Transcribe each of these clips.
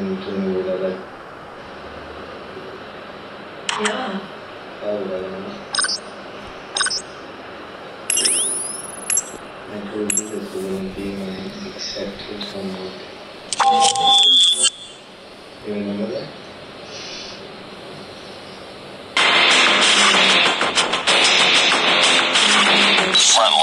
en tu nebulador. Yeah. Oh, well. Uh, I told you that you wouldn't be mine except for someone. You remember that? Front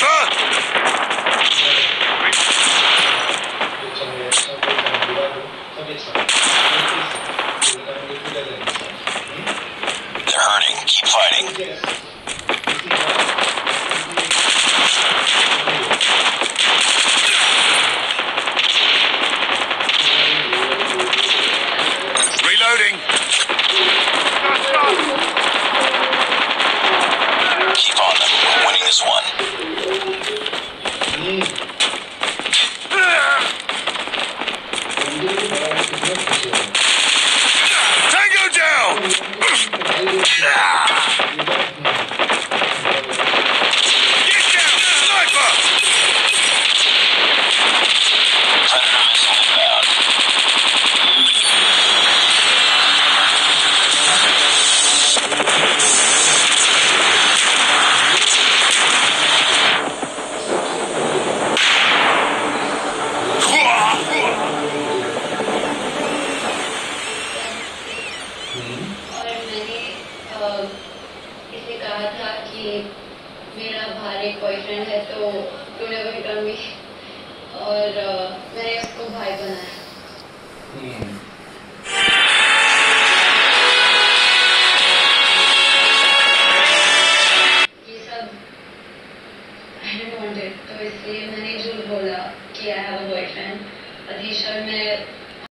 sir. Thank mm -hmm. you. इसने कहा था कि मेरा भाई boyfriend है तो to never hit on me और मैंने उसको भाई बनाया। हम्म।